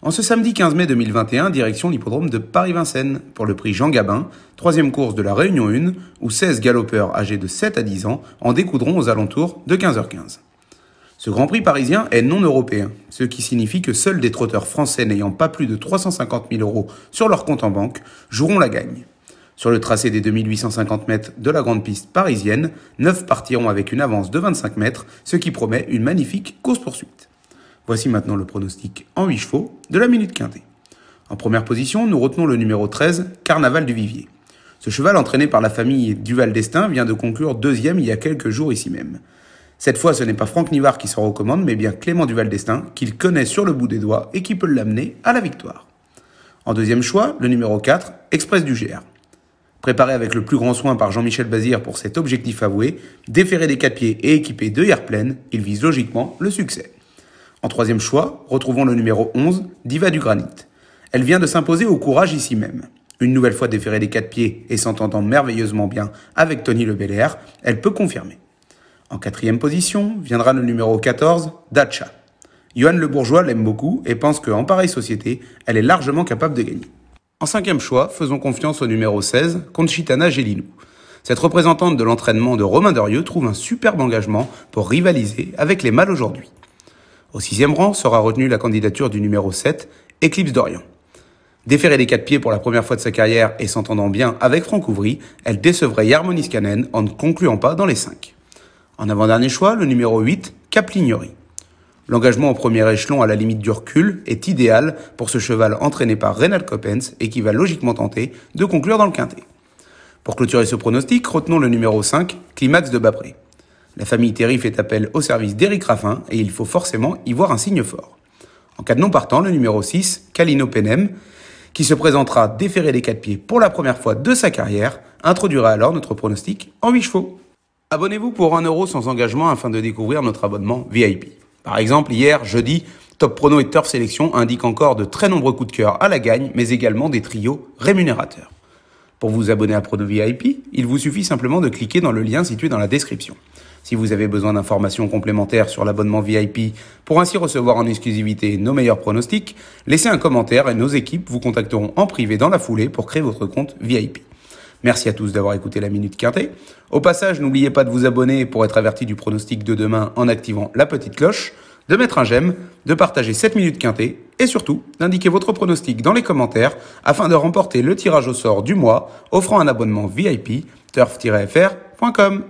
En ce samedi 15 mai 2021, direction l'hippodrome de Paris-Vincennes pour le prix Jean Gabin, troisième course de la Réunion 1, où 16 galopeurs âgés de 7 à 10 ans en découdront aux alentours de 15h15. Ce Grand Prix parisien est non européen, ce qui signifie que seuls des trotteurs français n'ayant pas plus de 350 000 euros sur leur compte en banque joueront la gagne. Sur le tracé des 2850 mètres de la grande piste parisienne, 9 partiront avec une avance de 25 mètres, ce qui promet une magnifique course-poursuite. Voici maintenant le pronostic en 8 chevaux de la Minute Quintée. En première position, nous retenons le numéro 13, Carnaval du Vivier. Ce cheval entraîné par la famille Duval d'Estaing vient de conclure deuxième il y a quelques jours ici même. Cette fois, ce n'est pas Franck Nivard qui s'en recommande, mais bien Clément Duval d'Estaing, qu'il connaît sur le bout des doigts et qui peut l'amener à la victoire. En deuxième choix, le numéro 4, Express du GR. Préparé avec le plus grand soin par Jean-Michel Bazir pour cet objectif avoué, déféré des quatre pieds et équipé de hier pleine, il vise logiquement le succès. En troisième choix, retrouvons le numéro 11, Diva du Granit. Elle vient de s'imposer au courage ici même. Une nouvelle fois déférée des quatre pieds et s'entendant merveilleusement bien avec Tony Le Belair, elle peut confirmer. En quatrième position viendra le numéro 14, Dacha. Johan Le Bourgeois l'aime beaucoup et pense qu'en pareille société, elle est largement capable de gagner. En cinquième choix, faisons confiance au numéro 16, Conchitana Gélinou. Cette représentante de l'entraînement de Romain Dorieux trouve un superbe engagement pour rivaliser avec les mâles aujourd'hui. Au sixième rang sera retenue la candidature du numéro 7, Eclipse d'Orient. Déférée des quatre pieds pour la première fois de sa carrière et s'entendant bien avec Franck Ouvry, elle décevrait Yarmonis Canen en ne concluant pas dans les 5. En avant-dernier choix, le numéro 8, Cap Lignery. L'engagement au premier échelon à la limite du recul est idéal pour ce cheval entraîné par Reynald Coppens et qui va logiquement tenter de conclure dans le quintet. Pour clôturer ce pronostic, retenons le numéro 5, Climax de Bapré. La famille Terry fait appel au service d'Éric Raffin et il faut forcément y voir un signe fort. En cas de non partant, le numéro 6, Calino Penem, qui se présentera déféré des quatre pieds pour la première fois de sa carrière, introduira alors notre pronostic en 8 chevaux. Abonnez-vous pour 1 euro sans engagement afin de découvrir notre abonnement VIP. Par exemple, hier, jeudi, Top Prono et Turf Sélection indiquent encore de très nombreux coups de cœur à la gagne, mais également des trios rémunérateurs. Pour vous abonner à Prono VIP, il vous suffit simplement de cliquer dans le lien situé dans la description. Si vous avez besoin d'informations complémentaires sur l'abonnement VIP pour ainsi recevoir en exclusivité nos meilleurs pronostics, laissez un commentaire et nos équipes vous contacteront en privé dans la foulée pour créer votre compte VIP. Merci à tous d'avoir écouté la Minute Quintée. Au passage, n'oubliez pas de vous abonner pour être averti du pronostic de demain en activant la petite cloche, de mettre un j'aime, de partager cette Minute Quintée et surtout d'indiquer votre pronostic dans les commentaires afin de remporter le tirage au sort du mois offrant un abonnement VIP turf-fr.com.